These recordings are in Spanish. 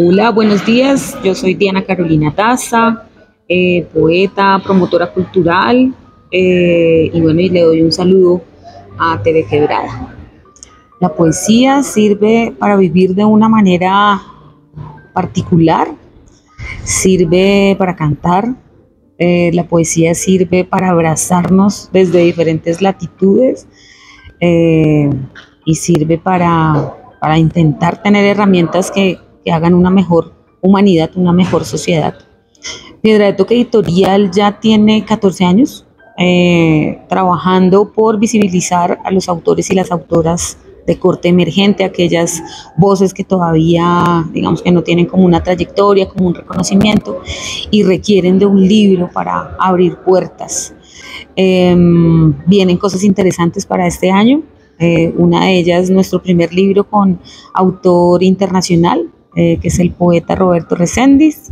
Hola, buenos días. Yo soy Diana Carolina Taza, eh, poeta, promotora cultural, eh, y bueno, y le doy un saludo a TV Quebrada. La poesía sirve para vivir de una manera particular, sirve para cantar, eh, la poesía sirve para abrazarnos desde diferentes latitudes y sirve para, para intentar tener herramientas que que hagan una mejor humanidad, una mejor sociedad. Piedra de Toque Editorial ya tiene 14 años eh, trabajando por visibilizar a los autores y las autoras de corte emergente, aquellas voces que todavía, digamos que no tienen como una trayectoria, como un reconocimiento y requieren de un libro para abrir puertas. Em, vienen cosas interesantes para este año. Eh, una de ellas, nuestro primer libro con autor internacional, eh, que es el poeta Roberto Reséndiz,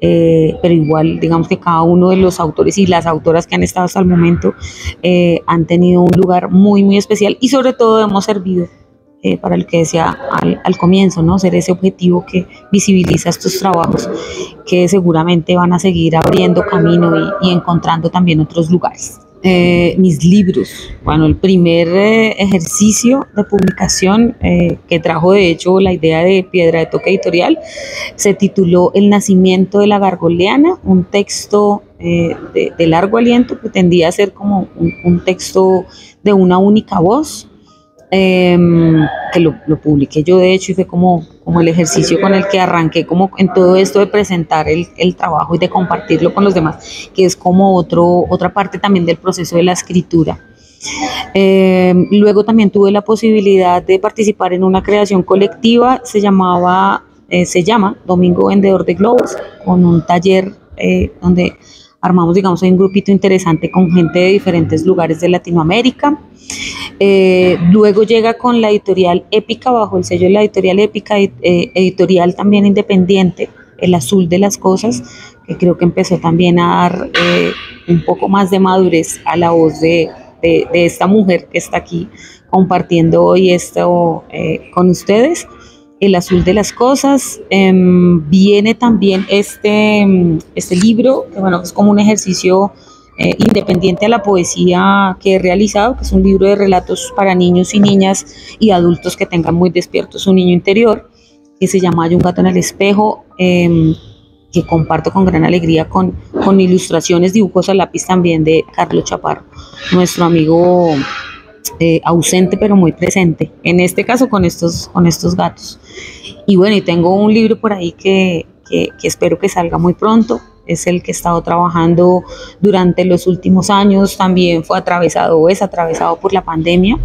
eh, pero igual digamos que cada uno de los autores y las autoras que han estado hasta el momento eh, han tenido un lugar muy, muy especial y sobre todo hemos servido para lo que decía al, comienzo, ¿no? Ser ese objetivo que visibiliza estos trabajos que seguramente van a seguir abriendo camino y encontrando también otros lugares. Eh, mis libros. Bueno, el primer eh, ejercicio de publicación eh, que trajo de hecho la idea de Piedra de Toque Editorial se tituló El nacimiento de la gargoleana, un texto de, largo aliento, pretendía ser como un texto de una única voz, Em, que lo, publiqué yo de hecho y fue como, como el ejercicio con el que arranqué como en todo esto de presentar el, el, trabajo y de compartirlo con los demás, que es como otro, otra parte también del proceso de la escritura. Em, luego también tuve la posibilidad de participar en una creación colectiva, se llamaba, eh, se llama Domingo Vendedor de Globos, con un taller eh, donde armamos, digamos, un grupito interesante con gente de diferentes lugares de Latinoamérica. Eh, luego llega con la editorial Épica, bajo el sello de la editorial Épica, eh, editorial también independiente, El Azul de las Cosas, que creo que empezó también a dar eh, un poco más de madurez a la voz de, de, esta mujer que está aquí compartiendo hoy esto con ustedes. El azul de las cosas. Em, viene también este, este libro, que bueno, es como un ejercicio eh, independiente a la poesía que he realizado, que es un libro de relatos para niños y niñas y adultos que tengan muy despierto su niño interior, que se llama Hay un gato en el espejo, em, que comparto con gran alegría con, con ilustraciones, dibujos a lápiz también de Carlos Chaparro, nuestro amigo eh, ausente pero muy presente, en este caso con estos, con estos gatos. Y bueno, y tengo un libro por ahí que, que, que espero que salga muy pronto, es el que he estado trabajando durante los últimos años, también fue atravesado o es atravesado por la pandemia,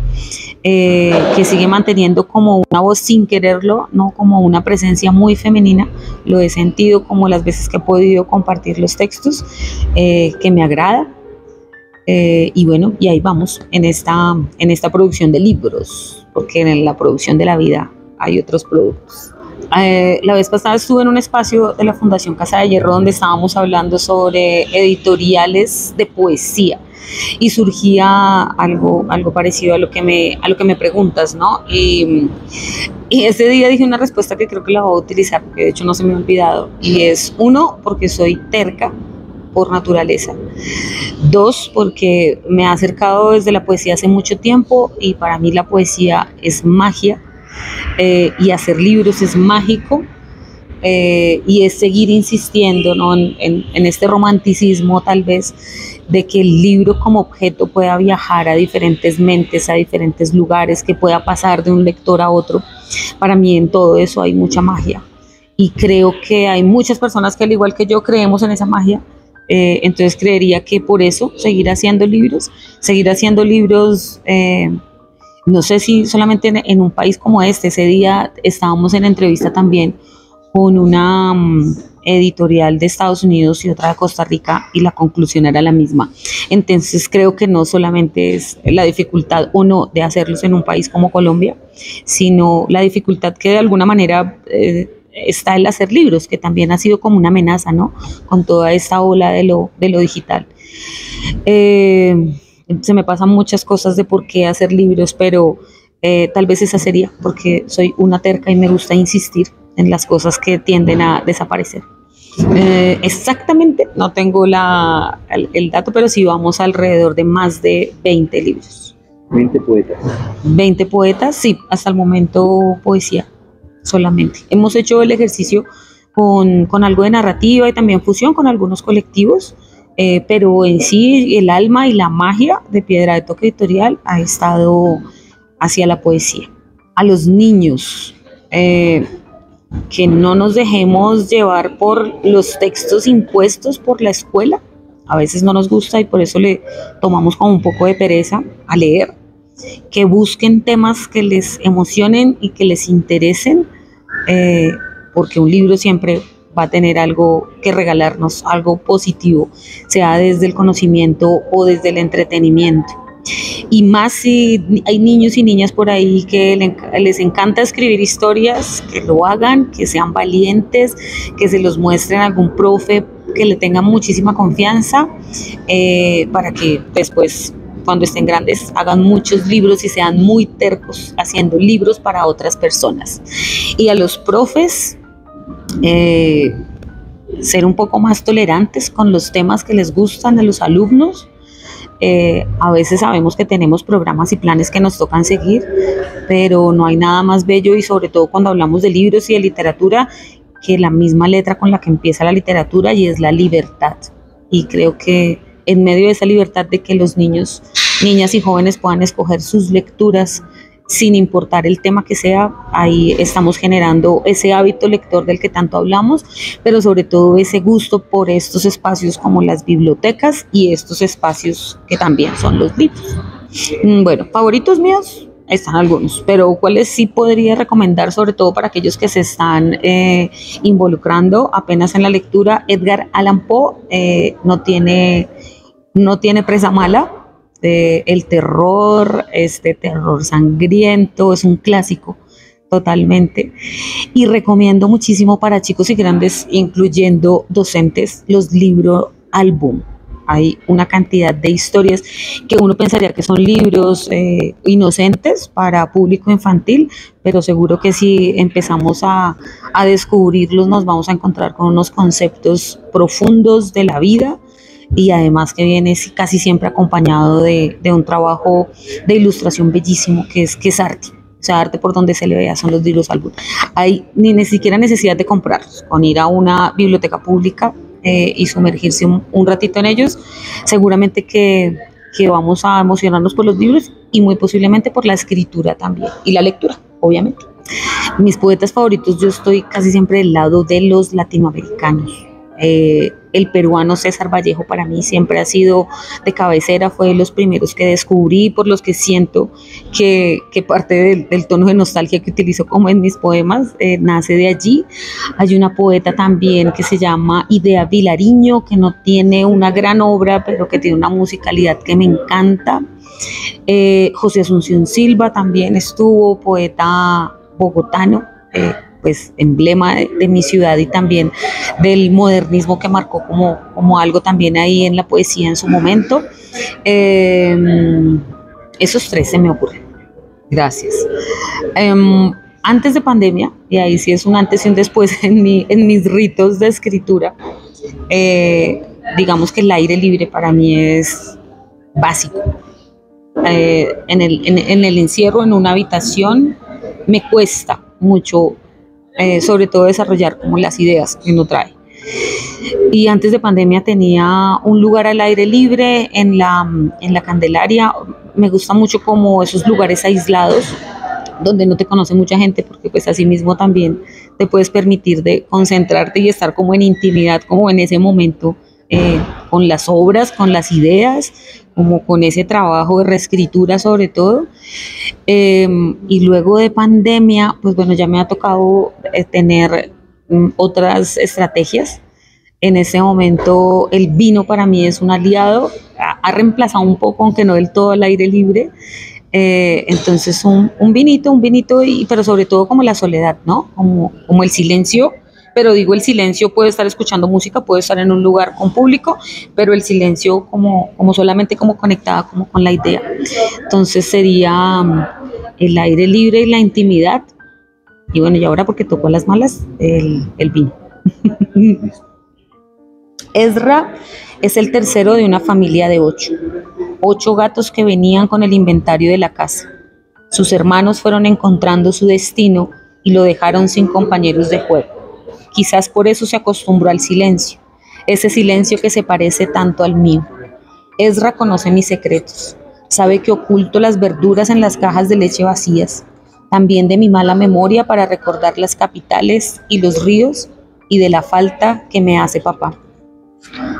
eh, que sigue manteniendo como una voz sin quererlo, no como una presencia muy femenina, lo he sentido como las veces que he podido compartir los textos, eh, que me agrada. Eh, y bueno, y ahí vamos en esta, en esta producción de libros, porque en la producción de la vida hay otros productos. Eh, la vez pasada estuve en un espacio de la Fundación Casa de Hierro donde estábamos hablando sobre editoriales de poesía y surgía algo, algo parecido a lo que me, a lo que me preguntas, ¿no? Y, y ese día dije una respuesta que creo que la voy a utilizar, porque de hecho no se me ha olvidado, y es uno, porque soy terca por naturaleza. Dos, porque me ha acercado desde la poesía hace mucho tiempo y para mí la poesía es magia eh, y hacer libros es mágico eh, y es seguir insistiendo en, este romanticismo tal vez de que el libro como objeto pueda viajar a diferentes mentes, a diferentes lugares, que pueda pasar de un lector a otro. Para mí en todo eso hay mucha magia y creo que hay muchas personas que al igual que yo creemos en esa magia. Eh, entonces creería que por eso seguir haciendo libros, seguir haciendo libros no sé si solamente en, un país como este, ese día estábamos en entrevista también con una mm, editorial de Estados Unidos y otra de Costa Rica y la conclusión era la misma. Entonces creo que no solamente es la dificultad o no de hacerlos en un país como Colombia, sino la dificultad que de alguna manera eh, está el hacer libros, que también ha sido como una amenaza, ¿no? Con toda esta ola de lo, de lo digital. Eh, se me pasan muchas cosas de por qué hacer libros, pero eh, tal vez esa sería, porque soy una terca y me gusta insistir en las cosas que tienden a desaparecer. Eh, exactamente, no tengo la, el, el, dato, pero sí vamos alrededor de más de 20 libros. 20 poetas. 20 poetas, sí, hasta el momento poesía solamente. Hemos hecho el ejercicio con, con algo de narrativa y también fusión con algunos colectivos, eh, pero en sí el alma y la magia de Piedra de Toque Editorial ha estado hacia la poesía. A los niños, eh, que no nos dejemos llevar por los textos impuestos por la escuela. A veces no nos gusta y por eso le tomamos como un poco de pereza a leer. Que busquen temas que les emocionen y que les interesen, eh, porque un libro siempre va a tener algo que regalarnos, algo positivo, sea desde el conocimiento o desde el entretenimiento. Y más si hay niños y niñas por ahí que les encanta escribir historias, que lo hagan, que sean valientes, que se los muestren a algún profe que le tenga muchísima confianza, eh, para que después cuando estén grandes hagan muchos libros y sean muy tercos haciendo libros para otras personas. Y a los profes, eh, ser un poco más tolerantes con los temas que les gustan de los alumnos. Eh, a veces sabemos que tenemos programas y planes que nos tocan seguir, pero no hay nada más bello y sobre todo cuando hablamos de libros y de literatura que la misma letra con la que empieza la literatura y es la libertad. Y creo que en medio de esa libertad de que los niños, niñas y jóvenes puedan escoger sus lecturas sin importar el tema que sea, ahí estamos generando ese hábito lector del que tanto hablamos, pero sobre todo ese gusto por estos espacios como las bibliotecas y estos espacios que también son los libros. Mm, bueno, favoritos míos, están algunos, pero cuáles sí podría recomendar, sobre todo para aquellos que se están eh, involucrando apenas en la lectura. Edgar Allan Poe eh, no, tiene, no tiene presa mala. El terror, este terror sangriento, es un clásico totalmente. Y recomiendo muchísimo para chicos y grandes, incluyendo docentes, los libros álbum hay una cantidad de historias que uno pensaría que son libros eh, inocentes para público infantil, pero seguro que si empezamos a, a descubrirlos nos vamos a encontrar con unos conceptos profundos de la vida y además que viene casi siempre acompañado de, de, un trabajo de ilustración bellísimo que es, que es arte. O sea, arte por donde se le vea son los libros álbum. Hay ni ni siquiera necesidad de comprarlos. Con ir a una biblioteca pública eh, y sumergirse un, un, ratito en ellos, seguramente que, que vamos a emocionarnos por los libros y muy posiblemente por la escritura también y la lectura, obviamente. Mis poetas favoritos, yo estoy casi siempre del lado de los latinoamericanos. Eh, el peruano César Vallejo para mí siempre ha sido de cabecera, fue de los primeros que descubrí, por los que siento que, parte del, del, tono de nostalgia que utilizo como en mis poemas eh, nace de allí. Hay una poeta también que se llama Idea Vilariño, que no tiene una gran obra, pero que tiene una musicalidad que me encanta. Eh, José Asunción Silva también estuvo, poeta bogotano. Eh, pues emblema de, mi ciudad y también del modernismo que marcó como, como algo también ahí en la poesía en su momento. Eh, esos tres se me ocurren. Gracias. Eh, antes de pandemia, y ahí sí es un antes y un después en, mi, en mis ritos de escritura, eh, digamos que el aire libre para mí es básico. Eh, en, el, en el encierro, en una habitación, me cuesta mucho eh, sobre todo desarrollar como las ideas que uno trae. Y antes de pandemia tenía un lugar al aire libre en la, en la Candelaria. Me gusta mucho como esos lugares aislados donde no te conoce mucha gente porque pues así mismo también te puedes permitir de concentrarte y estar como en intimidad, como en ese momento eh, con las obras, con las ideas, como con ese trabajo de reescritura sobre todo. Eh, y luego de pandemia, pues bueno, ya me ha tocado eh, tener um, otras estrategias. En ese momento el vino para mí es un aliado, ha, ha reemplazado un poco, aunque no del todo, el aire libre. Eh, entonces un, un, vinito, un vinito, y, pero sobre todo como la soledad, ¿no? Como, como el silencio pero digo el silencio puede estar escuchando música, puede estar en un lugar con público, pero el silencio como, como solamente como conectada como con la idea. Entonces sería um, el aire libre y la intimidad Y bueno, y ahora porque tocó las malas, el, el vino. Ezra es el tercero de una familia de ocho. Ocho gatos que venían con el inventario de la casa. Sus hermanos fueron encontrando su destino y lo dejaron sin compañeros de juego. Quizás por eso se acostumbró al silencio, ese silencio que se parece tanto al mío. Ezra conoce mis secretos, sabe que oculto las verduras en las cajas de leche vacías, también de mi mala memoria para recordar las capitales y los ríos y de la falta que me hace papá.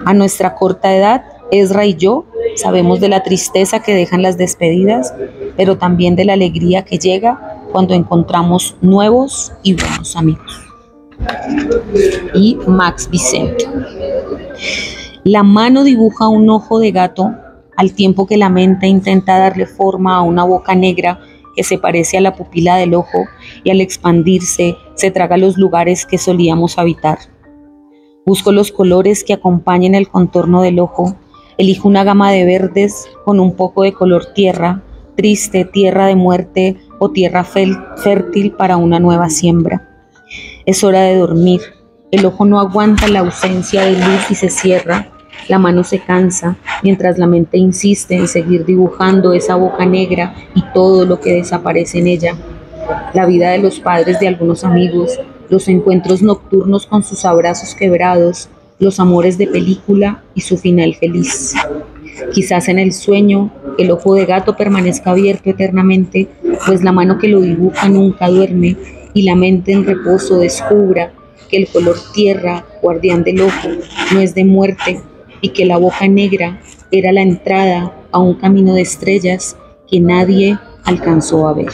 A nuestra corta edad, Ezra y yo sabemos de la tristeza que dejan las despedidas, pero también de la alegría que llega cuando encontramos nuevos y buenos amigos. Y Max Vicente. La mano dibuja un ojo de gato al tiempo que la mente intenta darle forma a una boca negra que se parece a la pupila del ojo y al expandirse se traga los lugares que solíamos habitar. Busco los colores que acompañen el contorno del ojo, elijo una gama de verdes con un poco de color tierra, triste, tierra de muerte o tierra fértil para una nueva siembra. Es hora de dormir, el ojo no aguanta la ausencia de luz y se cierra, la mano se cansa mientras la mente insiste en seguir dibujando esa boca negra y todo lo que desaparece en ella. La vida de los padres de algunos amigos, los encuentros nocturnos con sus abrazos quebrados, los amores de película y su final feliz. Quizás en el sueño el ojo de gato permanezca abierto eternamente, pues la mano que lo dibuja nunca duerme y la mente en reposo descubra que el color tierra, guardián del ojo, no es de muerte, y que la boca negra era la entrada a un camino de estrellas que nadie alcanzó a ver.